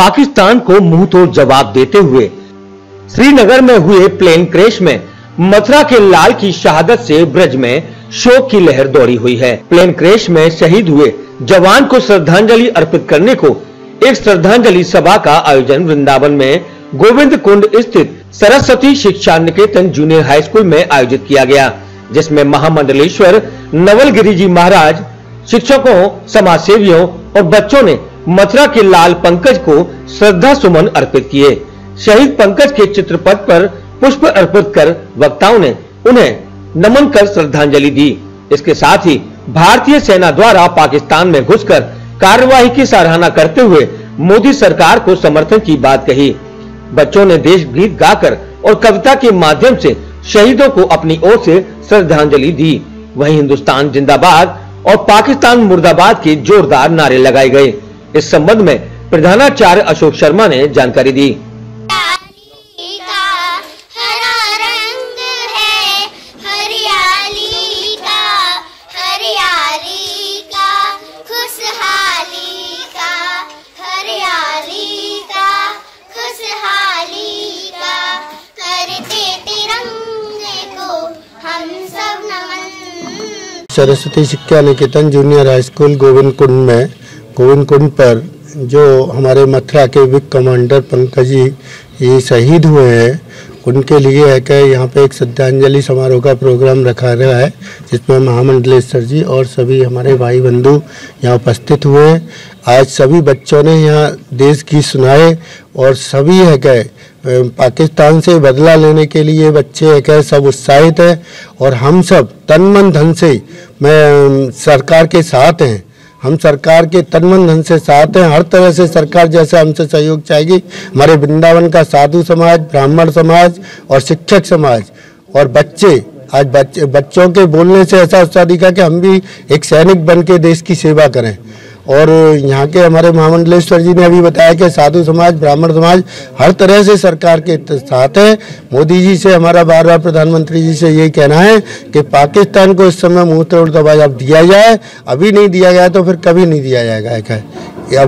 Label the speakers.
Speaker 1: पाकिस्तान को मुँह तोड़ जवाब देते हुए, श्रीनगर में हुए प्लेन क्रैश में मथुरा के लाल की शहादत से ब्रज में शोक की लहर दौड़ी हुई है। प्लेन क्रैश में शहीद हुए जवान को श्रद्धांजलि अर्पित करने को एक श्रद्धांजलि सभा का आयोजन वृंदावन में गोविंद कुंड स्थित Saraswati Shiksha Niketan junior high school में आयोजित किया गया, जिसमें महामंडलेश्वर नवल जी महाराज, शिक्षकों समाज सेवियों और बच्चों ने मथुरा के लाल पंकज को श्रद्धा सुमन अर्पित किए। शहीद पंकज के चित्रपट पर पुष्प अर्पित कर वक्ताओं ने उन्हें नमन कर श्रद्धांजलि दी। इसके साथ ही भारतीय सेना द्वारा पाकिस्तान में घुसकर कार्यवाही की सराहना करते हुए मोदी सरकार को समर्थन की बात कही। बच्चों ने देश गीत गाकर और कविता के माध्यम से शहीदों को अपनी ओर से श्रद्धांजलि दी। वहीं हिंदुस्तान जिंदाबाद और पाकिस्तान मुर्दाबाद के जोरदार नारे लगाए गए। इस संबंध में प्रधानाचार्य अशोक शर्मा ने जानकारी दी।
Speaker 2: हरियाली का हरा रंग है हरियाली हरियाली खुशहाली हरियाली खुशहाली का को हम सब नमन।
Speaker 3: Saraswati Shiksha Niketan junior high school Govind Kund में गोविंद कुंड पर जो हमारे मथुरा के विक कमांडर पंकज जी, ये शहीद हुए हैं। उनके लिए है कि यहाँ पे एक श्रद्धांजलि समारोह का प्रोग्राम रखा गया है, जिसमें महामंडलेश्वर जी और सभी हमारे भाई बंधु यहाँ उपस्थित हुए आज सभी बच्चों ने यहाँ देश की सुनाए और सभी है कि पाकिस्तान से बदला लेने के लिए बच्चे है कि सब उत्साहित हैं और हम सब तन मन धन से, मैं सरकार के साथ हैं। हम सरकार के तन मन धन से साथ हैं, हर तरह से सरकार जैसे हमसे सहयोग चाहेगी। हमारे वृंदावन का साधु समाज, ब्राह्मण समाज और शिक्षक समाज और बच्चे, आज बच्चे, बच्चों के बोलने से ऐसा उत्साह दिखा कि हम भी एक सैनिक बन के देश की सेवा करें। और यहाँ के हमारे महामंडलेश्वर जी ने अभी बताया कि साधु समाज, ब्राह्मण समाज हर तरह से सरकार के साथ है। मोदी जी से हमारा बार बार प्रधानमंत्री जी से यही कहना है कि पाकिस्तान को इस समय मुँह तोड़ दबाव दिया जाए। अभी नहीं दिया गया तो फिर कभी नहीं दिया जाएगा अभी